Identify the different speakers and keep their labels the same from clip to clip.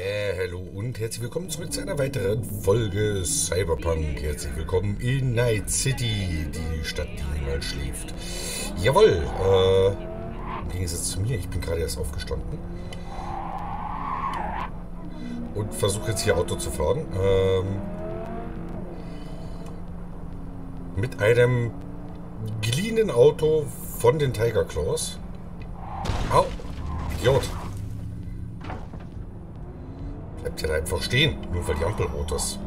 Speaker 1: Ja, hallo und herzlich willkommen zurück zu einer weiteren Folge Cyberpunk. Herzlich willkommen in Night City, die Stadt, die niemals schläft. Jawohl, äh, im Gegensatz zu mir, ich bin gerade erst aufgestanden. Und versuche jetzt hier Auto zu fahren. Ähm, mit einem geliehenen Auto von den Tiger Claws. Au, Idiot. Bleibt ja da einfach stehen, nur weil die Ampel rot ist.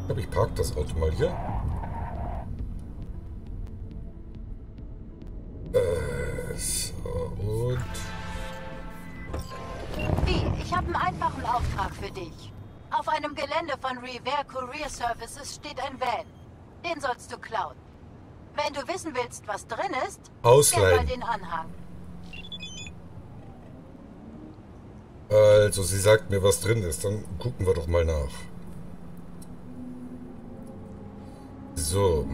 Speaker 1: Ich glaube, ich parke das Auto mal hier. Äh, so, und...
Speaker 2: Wie? Ich habe einen einfachen Auftrag für dich. Auf einem Gelände von Revere Courier Services steht ein Van. Den sollst du klauen. Wenn du wissen willst, was drin ist,
Speaker 1: Ausleihen.
Speaker 2: den Anhang.
Speaker 1: Also, sie sagt mir, was drin ist. Dann gucken wir doch mal nach. So.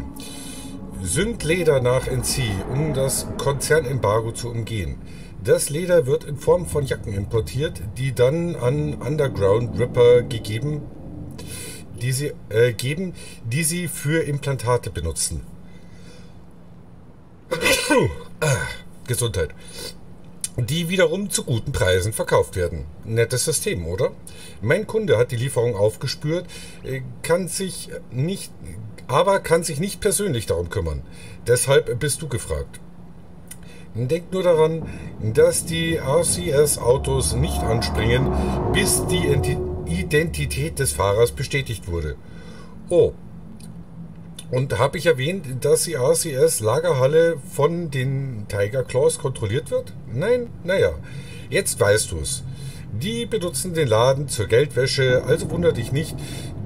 Speaker 1: Sündleder nach NC, um das Konzernembargo zu umgehen. Das Leder wird in Form von Jacken importiert, die dann an Underground Ripper gegeben, die sie, äh, geben, die sie für Implantate benutzen. Ah, Gesundheit die wiederum zu guten Preisen verkauft werden. Nettes System, oder? Mein Kunde hat die Lieferung aufgespürt, äh, kann sich nicht, aber kann sich nicht persönlich darum kümmern. Deshalb bist du gefragt. Denk nur daran, dass die RCS-Autos nicht anspringen, bis die Identität des Fahrers bestätigt wurde. Oh, und habe ich erwähnt, dass die RCS Lagerhalle von den Tiger Claws kontrolliert wird? Nein? Naja, jetzt weißt du es. Die benutzen den Laden zur Geldwäsche, also wundert dich nicht,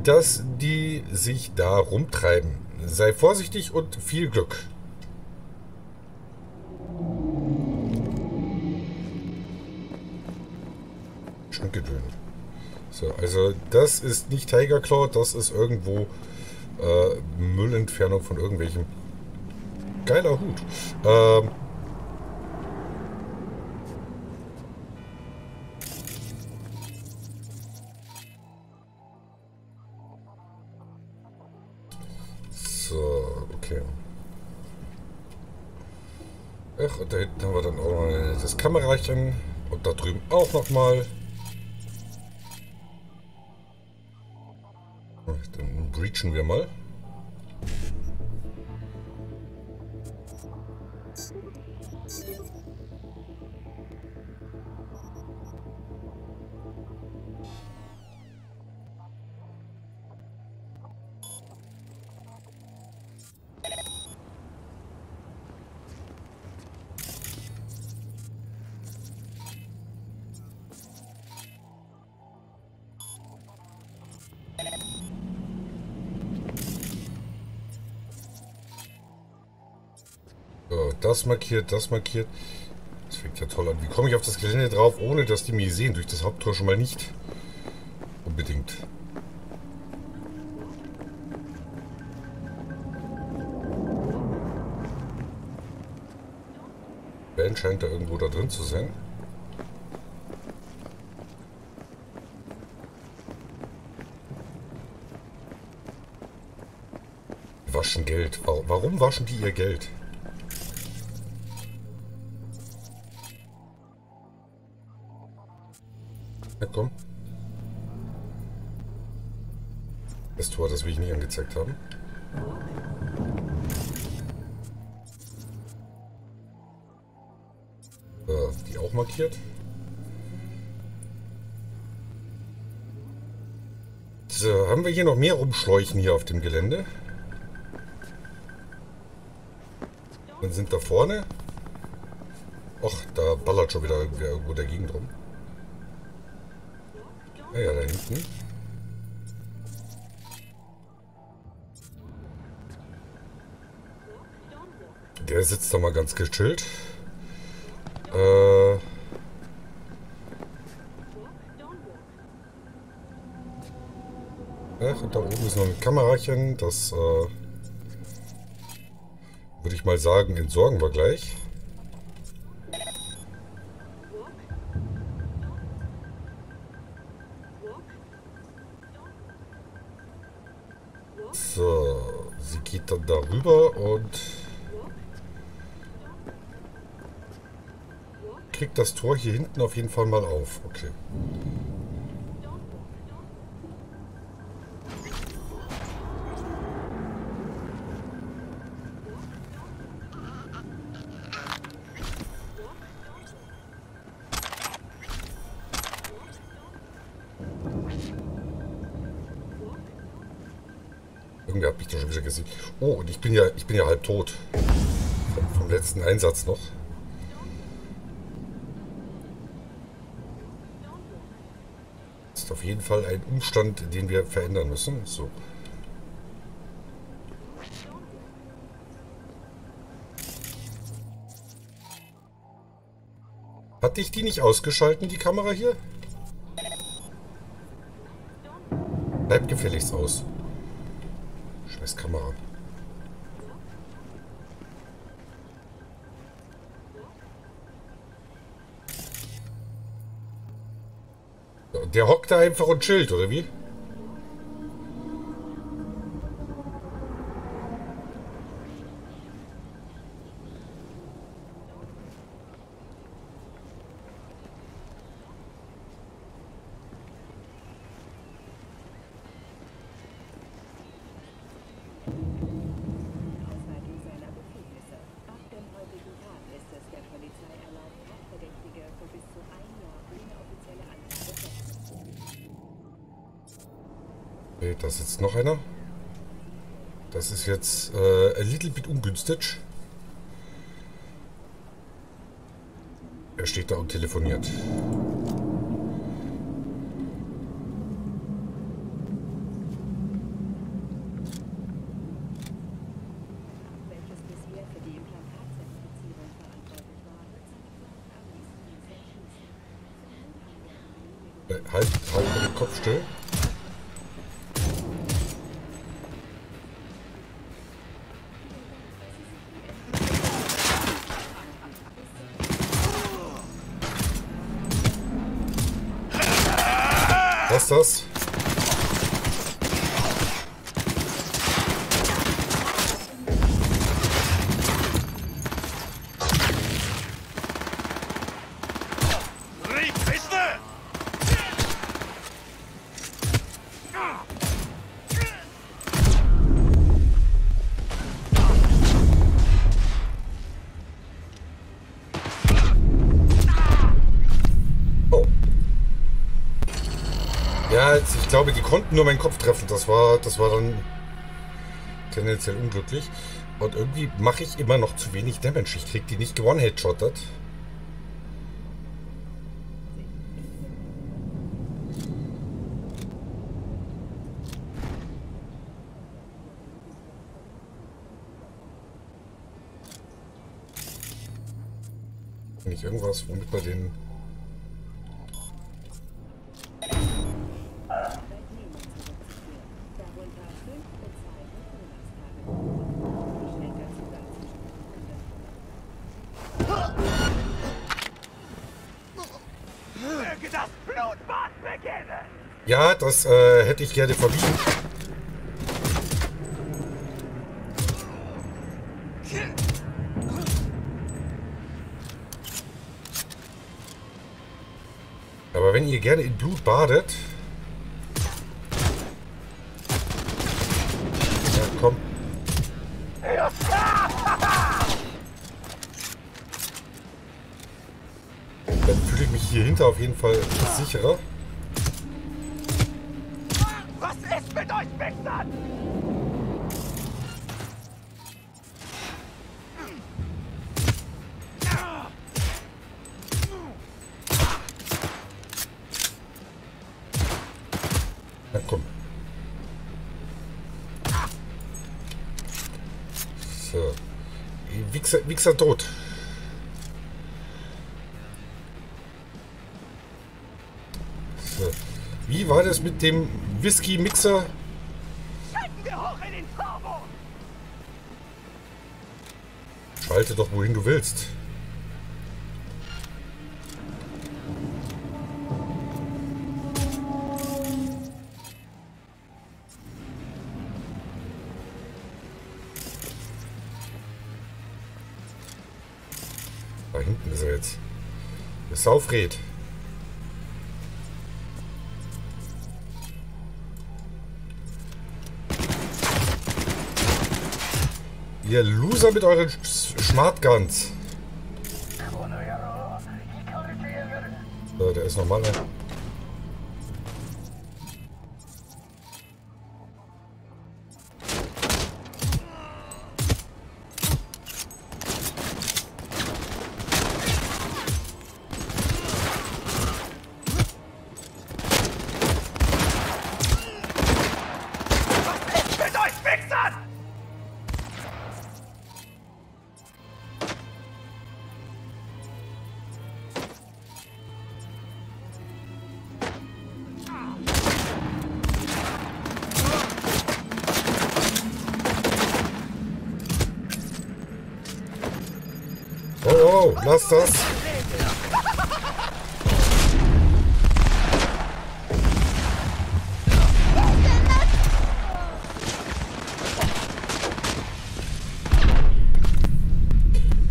Speaker 1: dass die sich da rumtreiben. Sei vorsichtig und viel Glück. Schon gedöhnt. So, also das ist nicht Tiger Claw, das ist irgendwo äh, Müllentfernung von irgendwelchen. Geiler Hut. Ähm, so, okay. Ach, und da hinten haben wir dann auch noch das Kamerachen. Und da drüben auch noch mal. Dann breachen wir mal. Das markiert, das markiert. Das fängt ja toll an. Wie komme ich auf das Gelände drauf, ohne dass die mich sehen? Durch das Haupttor schon mal nicht. Unbedingt. Ben scheint da irgendwo da drin zu sein. Waschen Geld. Warum waschen die ihr Geld? Will ich nicht angezeigt haben. So, die auch markiert. So, haben wir hier noch mehr rumschläuchen hier auf dem Gelände? Dann sind da vorne. Och, da ballert schon wieder irgendwo der Gegend rum. Ah ja, da hinten. Der sitzt da mal ganz gechillt. Äh... Ach, und da oben ist noch ein Kamerachen. Das, äh... Würde ich mal sagen, entsorgen wir gleich. Das Tor hier hinten auf jeden Fall mal auf. Okay. Irgendwer hat mich da schon wieder gesehen. Oh, und ich bin ja, ich bin ja halb tot. Vom letzten Einsatz noch. Auf jeden Fall ein Umstand, den wir verändern müssen. So. Hatte ich die nicht ausgeschalten, die Kamera hier? Bleibt gefälligst aus. Der hockt da einfach und chillt, oder wie? Da sitzt noch einer. Das ist jetzt äh, a little bit ungünstig. Er steht da und telefoniert. Glaube, die konnten nur meinen Kopf treffen. Das war, das war dann tendenziell unglücklich. Und irgendwie mache ich immer noch zu wenig Damage. Ich krieg die nicht gewonnen-headshottet. Nicht irgendwas, womit man den Ja, das äh, hätte ich gerne vermieden. Aber wenn ihr gerne in Blut badet... Ja, komm. Dann fühle ich mich hier hinter auf jeden Fall sicherer. Wichser, tot. So. Wie war das mit dem Whisky-Mixer? Schalte doch wohin du willst. Hinten ist er jetzt. Der Saufred. Ihr Loser mit euren Sch- Smart Guns. So, der ist nochmal ein. Oh, oh, lass das.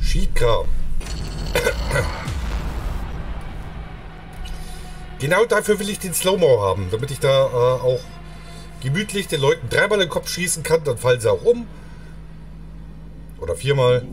Speaker 1: Skikram. Genau dafür will ich den Slow-Mo haben, damit ich da äh, auch gemütlich den Leuten dreimal den Kopf schießen kann, dann fallen sie auch um. Oder viermal.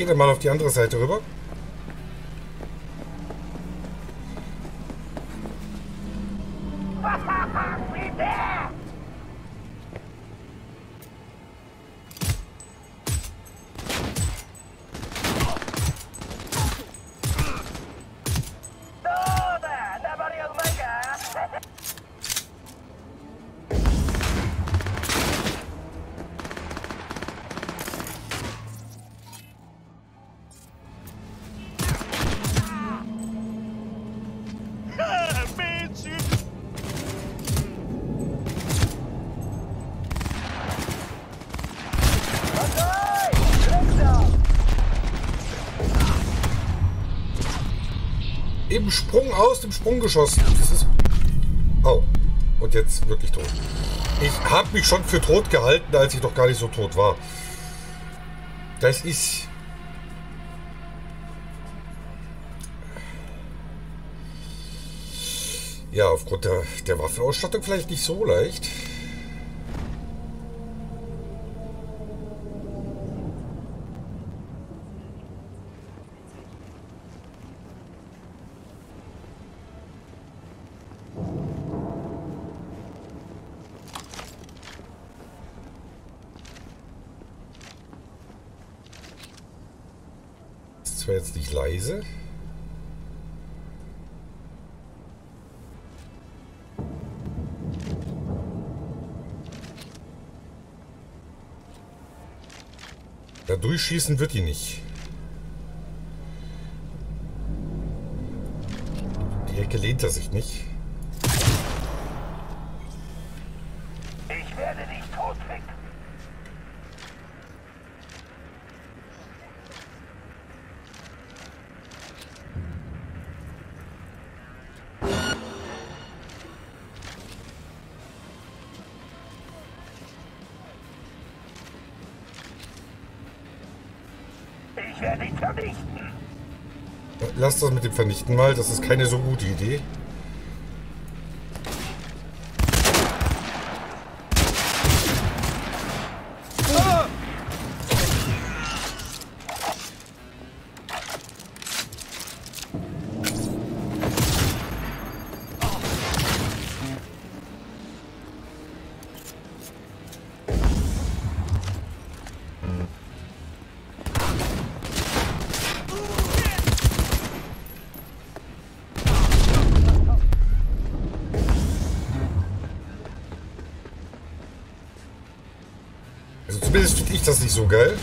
Speaker 1: Gehe dann mal auf die andere Seite rüber. Sprung aus dem Sprung geschossen. Das ist. Oh. Und jetzt wirklich tot. Ich habe mich schon für tot gehalten, als ich doch gar nicht so tot war. Das ist. Ja, aufgrund der, der Waffenausstattung vielleicht nicht so leicht. Zwar jetzt nicht leise. Da durchschießen wird die nicht. Die Ecke lehnt er sich nicht. Lass das mit dem Vernichten mal, das ist keine so gute Idee. Zumindest finde ich das nicht so geil.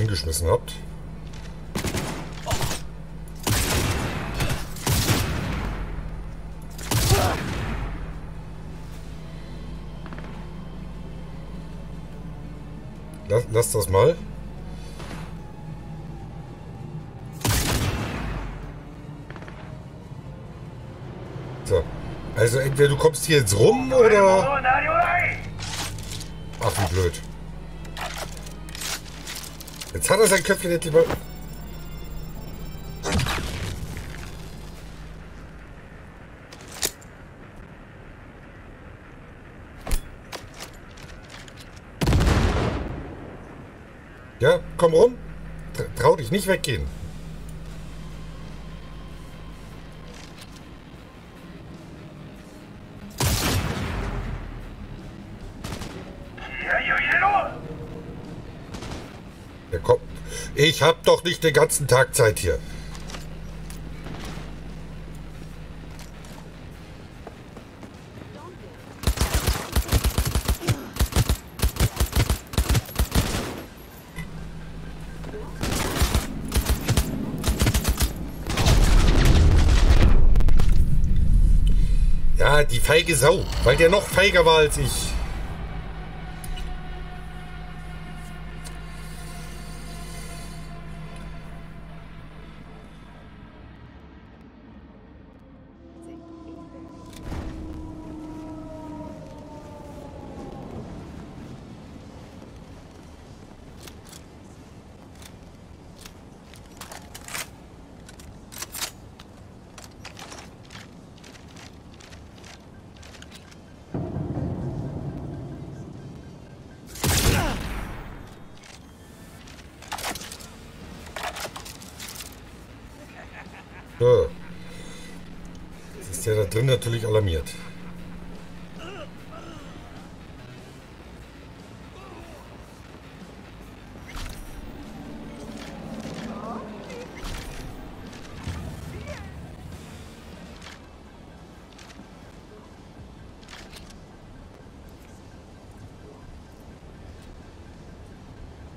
Speaker 1: Hingeschmissen habt. Lass, lass das mal. So. Also entweder du kommst hier jetzt rum oder... Ach, wie blöd. Jetzt hat er sein Köpfchen endlich mal... Ja, komm rum. Tra- Trau dich nicht weggehen. Ich hab doch nicht den ganzen Tag Zeit hier. Ja, die feige Sau, weil der noch feiger war als ich.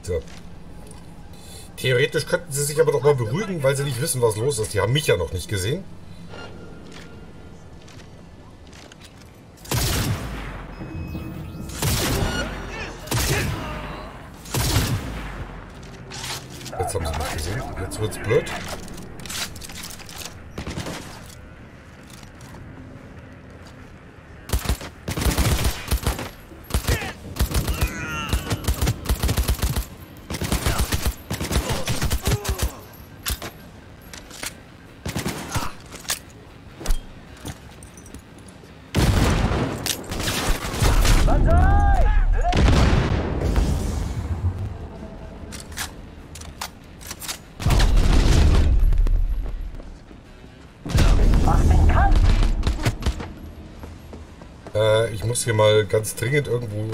Speaker 1: So. Theoretisch könnten sie sich aber doch mal beruhigen, weil sie nicht wissen, was los ist. Die haben mich ja noch nicht gesehen. hier mal ganz dringend irgendwo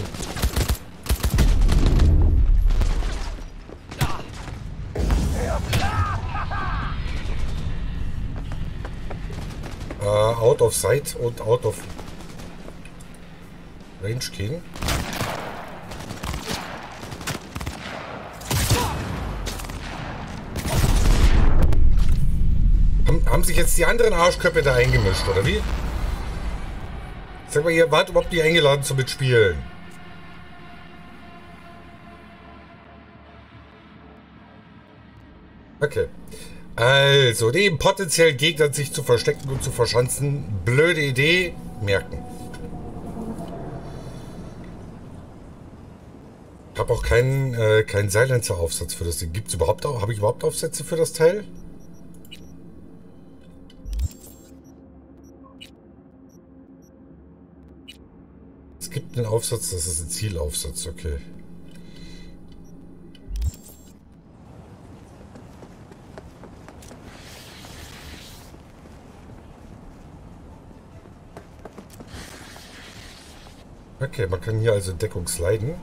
Speaker 1: ah, out of sight und out of range gehen. Haben, haben sich jetzt die anderen Arschköpfe da eingemischt, oder wie? Sag mal, ihr wart überhaupt nicht eingeladen zum Mitspielen. Okay. Also, neben potenziellen Gegnern sich zu verstecken und zu verschanzen, blöde Idee, merken. Ich habe auch keinen, äh, keinen Silencer-Aufsatz für das Ding. Gibt es überhaupt, habe ich überhaupt Aufsätze für das Teil? Einen Aufsatz, das ist ein Zielaufsatz, okay. Okay, man kann hier also Deckung sliden.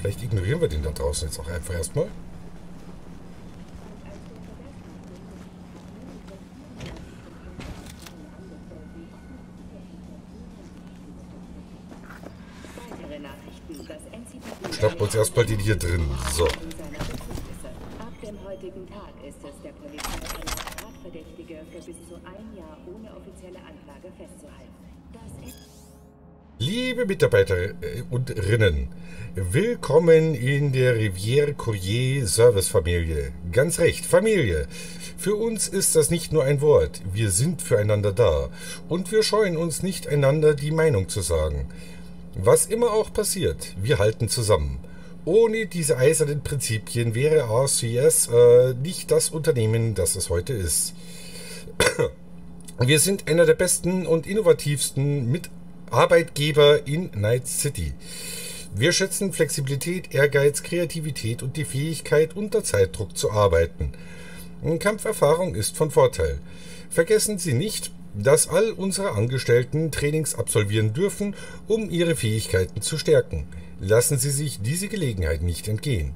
Speaker 1: Vielleicht ignorieren wir den da draußen jetzt auch einfach erstmal. Uns erstmal den hier drin. So.
Speaker 3: Ab dem heutigen Tag ist es der Polizei erlaubt, Tatverdächtige für bis zu ein Jahr ohne offizielle Anklage festzuhalten. Das ist
Speaker 1: Liebe Mitarbeiter äh, und Rinnen, willkommen in der Rivière Courrier Service Familie. Ganz recht, Familie. Für uns ist das nicht nur ein Wort, wir sind füreinander da und wir scheuen uns nicht einander die Meinung zu sagen. Was immer auch passiert, wir halten zusammen. Ohne diese eisernen Prinzipien wäre RCS äh, nicht das Unternehmen, das es heute ist. Wir sind einer der besten und innovativsten Mitarbeitgeber in Night City. Wir schätzen Flexibilität, Ehrgeiz, Kreativität und die Fähigkeit, unter Zeitdruck zu arbeiten. Kampferfahrung ist von Vorteil. Vergessen Sie nicht, dass all unsere Angestellten Trainings absolvieren dürfen, um ihre Fähigkeiten zu stärken. Lassen Sie sich diese Gelegenheit nicht entgehen.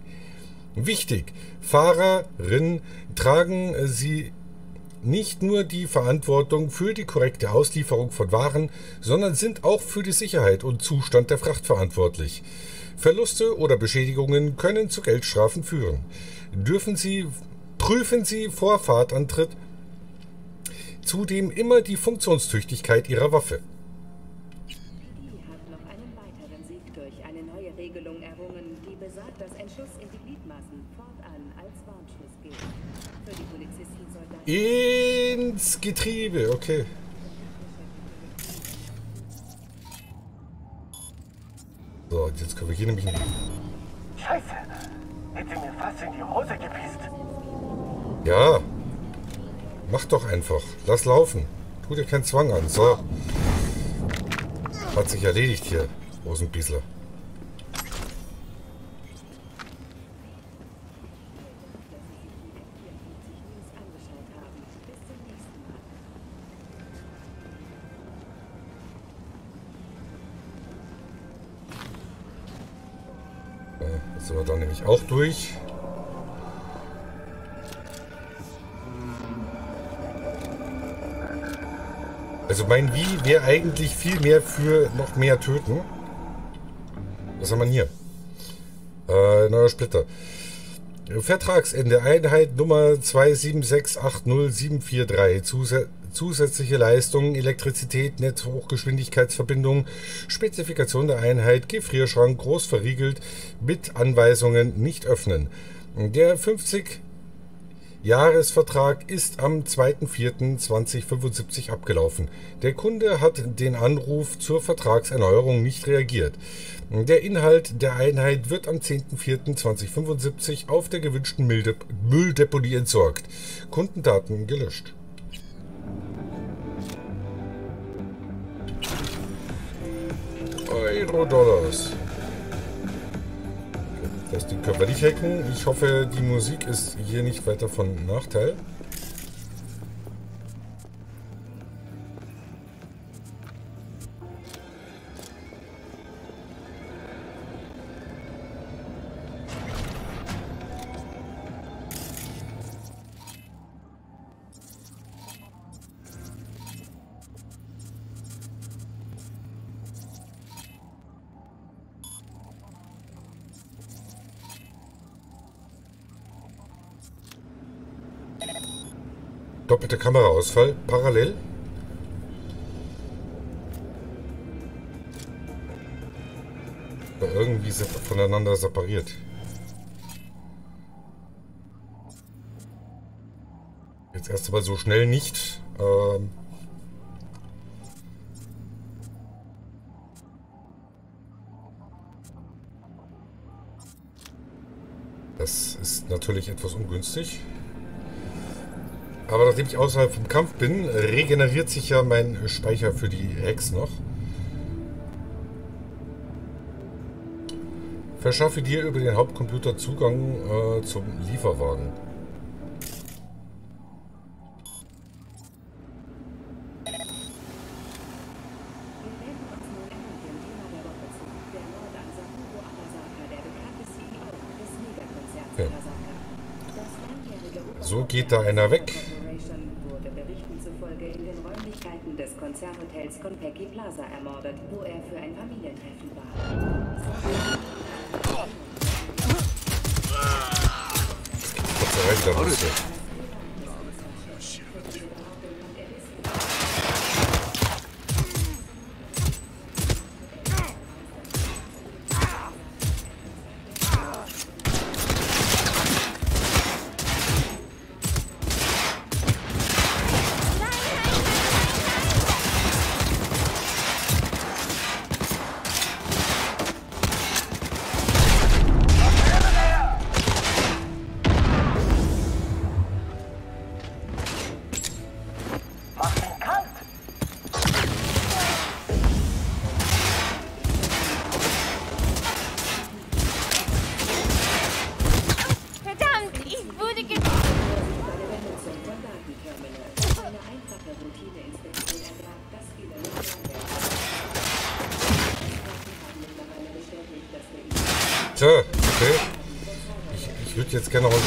Speaker 1: Wichtig, Fahrerinnen tragen Sie nicht nur die Verantwortung für die korrekte Auslieferung von Waren, sondern sind auch für die Sicherheit und Zustand der Fracht verantwortlich. Verluste oder Beschädigungen können zu Geldstrafen führen. Dürfen Sie prüfen Sie vor Fahrtantritt zudem immer die Funktionstüchtigkeit Ihrer Waffe.
Speaker 3: Die hat noch einen weiteren Sieg durch eine neue Regelung errungen, die besagt, dass ein Schuss in die Gliedmaßen fortan als Warnschuss gilt. Für die Polizisten soll das
Speaker 1: Ins Getriebe, okay. So, jetzt können wir hier nämlich...
Speaker 4: Scheiße! Hätte mir fast in die Hose gepisst.
Speaker 1: Ja. Mach doch einfach. Lass laufen. Tu dir keinen Zwang an. So. Hat sich erledigt hier, Rosenbiesler. Sind wir dann nämlich auch durch. Also mein Wie wäre eigentlich viel mehr für noch mehr töten. Was haben wir hier? Äh, neuer Splitter. Vertragsende Einheit Nummer 2768073. Zusä zusätzliche Leistungen, Elektrizität, Netzhochgeschwindigkeitsverbindung, Spezifikation der Einheit, Gefrierschrank, groß verriegelt, mit Anweisungen nicht öffnen. Der 50 Jahresvertrag ist am 2.4.2075 abgelaufen. Der Kunde hat den Anruf zur Vertragserneuerung nicht reagiert. Der Inhalt der Einheit wird am 10.04.2075 auf der gewünschten Müllde- Mülldeponie entsorgt. Kundendaten gelöscht. Euro-Dollars. Das Ding können wir nicht hacken. Ich hoffe, die Musik ist hier nicht weiter von Nachteil.
Speaker 3: Kameraausfall. Parallel. Aber irgendwie voneinander separiert. Jetzt erst einmal so schnell nicht. Ähm das ist natürlich etwas ungünstig. Aber nachdem ich außerhalb vom Kampf bin, regeneriert sich ja mein Speicher für die Hex noch. Verschaffe dir über den Hauptcomputer Zugang äh, zum Lieferwagen. So geht da einer weg. Ich würde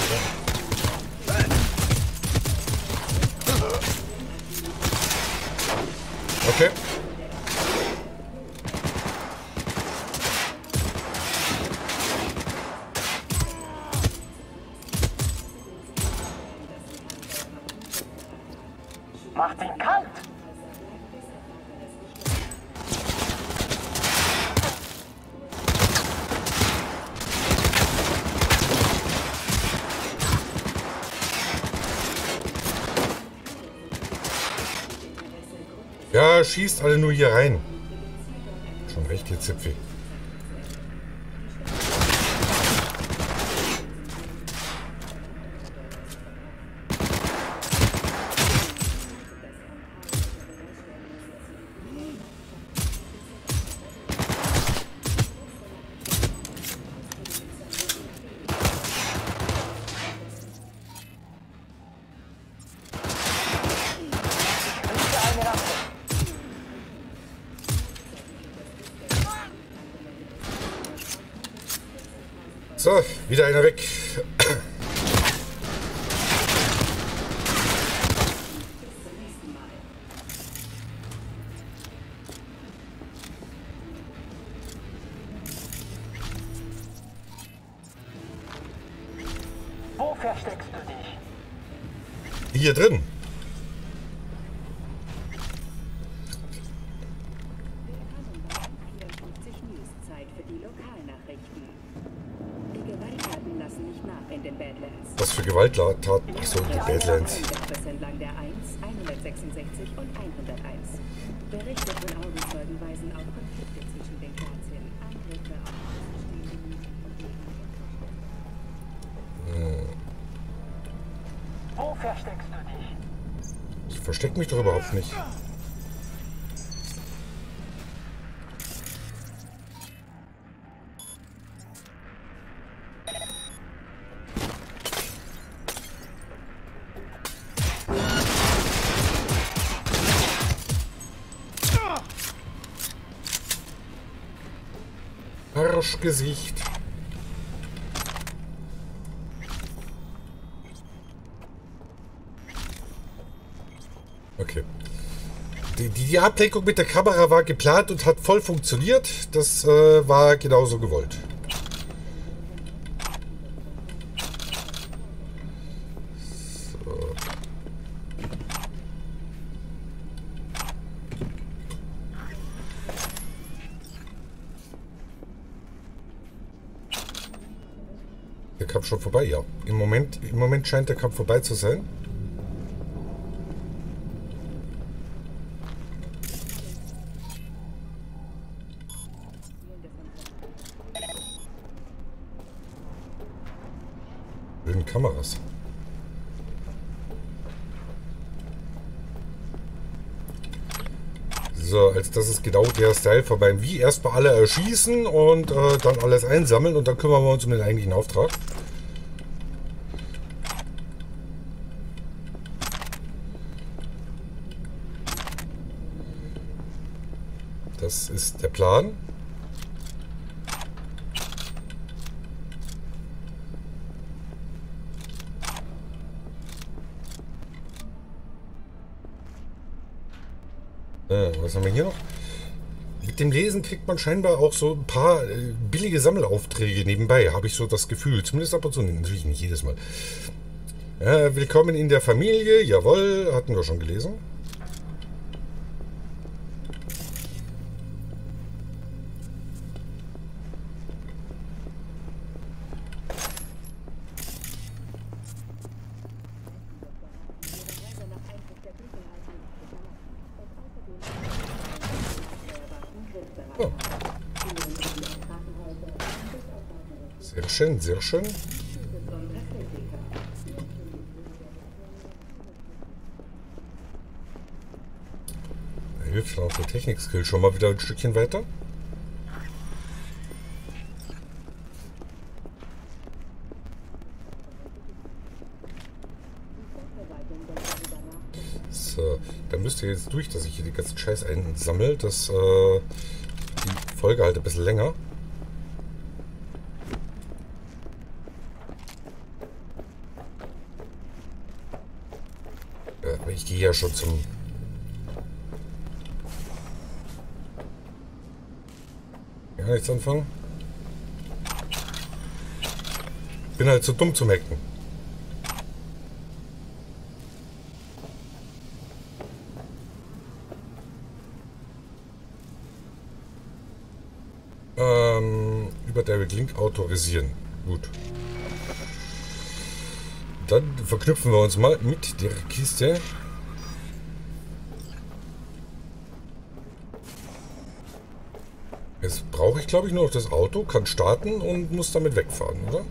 Speaker 3: schießt alle nur hier rein. Schon recht, ihr Zipfel.
Speaker 5: Konflikte zwischen den Clans hin. Angriffe
Speaker 4: auf Wo versteckst du dich?
Speaker 3: Ich versteck mich doch überhaupt nicht. Arschgesicht. die Ablenkung mit der Kamera war geplant und hat voll funktioniert. Das äh, war genauso gewollt. Der
Speaker 1: Kampf schon vorbei, ja. Im Moment, Im Moment scheint der Kampf vorbei zu sein. Ist genau der Style vorbei. Wie erstmal alle erschießen und äh, dann alles einsammeln und dann kümmern wir uns um den eigentlichen Auftrag. Das ist der Plan. Äh, was haben wir hier noch? Mit dem Lesen kriegt man scheinbar auch so ein paar äh, billige Sammelaufträge nebenbei, habe ich so das Gefühl. Zumindest ab und zu, natürlich nicht jedes Mal. Ja, willkommen in der Familie, jawohl, hatten wir schon gelesen. Oh. Schön, sehr schön. Hilft auch der Technik-Skill schon mal wieder ein Stückchen weiter. So, da müsst ihr jetzt durch, dass ich hier die ganzen Scheiß einsammle, dass äh, die Folge halt ein bisschen länger. Aber ich gehe ja schon zum... Ja, nichts anfangen. Bin halt zu dumm zum Hacken. Ähm, über Direct Link autorisieren. Gut. Dann verknüpfen wir uns mal mit der Kiste. Jetzt brauche ich, glaube ich, nur noch das Auto, kann starten und muss damit wegfahren, oder?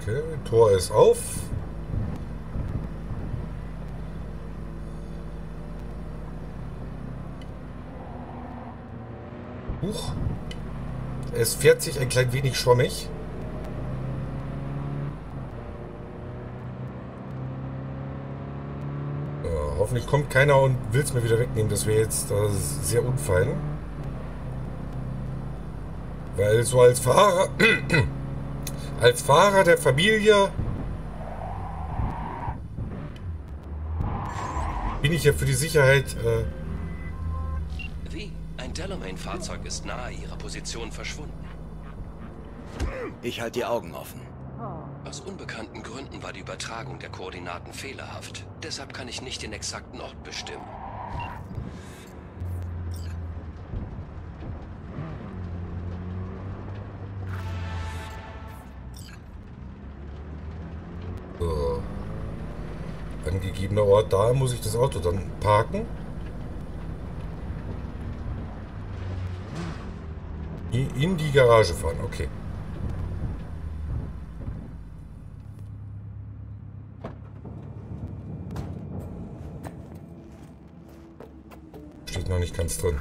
Speaker 1: Okay. Tor ist auf. Huch. Es fährt sich ein klein wenig schwammig. Ja, hoffentlich kommt keiner und will es mir wieder wegnehmen. Das wäre jetzt äh, sehr unfein. Weil so als Fahrer... Als Fahrer der Familie bin ich ja für die Sicherheit. Äh
Speaker 6: Wie? Ein Delamain-Fahrzeug ist nahe ihrer Position verschwunden.
Speaker 7: Ich halte die Augen offen.
Speaker 6: Aus unbekannten Gründen war die Übertragung der Koordinaten fehlerhaft. Deshalb kann ich nicht den exakten Ort bestimmen.
Speaker 1: Angegebener Ort, da muss ich das Auto dann parken. In die Garage fahren, okay. Steht noch nicht ganz drin.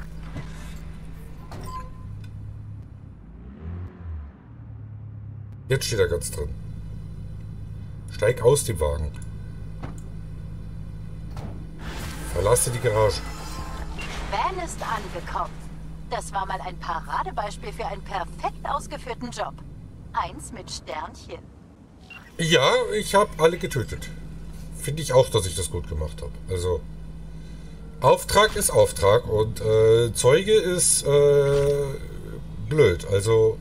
Speaker 1: Jetzt steht er ganz drin. Steig aus dem Wagen. Verlasse die Garage.
Speaker 2: Van ist angekommen. Das war mal ein Paradebeispiel für einen perfekt ausgeführten Job. Eins mit Sternchen.
Speaker 1: Ja, ich habe alle getötet. Finde ich auch, dass ich das gut gemacht habe. Also, Auftrag ist Auftrag und äh, Zeuge ist äh, blöd. Also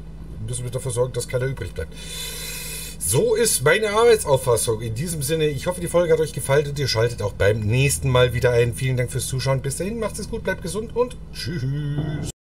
Speaker 1: müssen wir dafür sorgen, dass keiner übrig bleibt. So ist meine Arbeitsauffassung. In diesem Sinne, ich hoffe, die Folge hat euch gefallen und ihr schaltet auch beim nächsten Mal wieder ein. Vielen Dank fürs Zuschauen. Bis dahin, macht es gut, bleibt gesund und tschüss.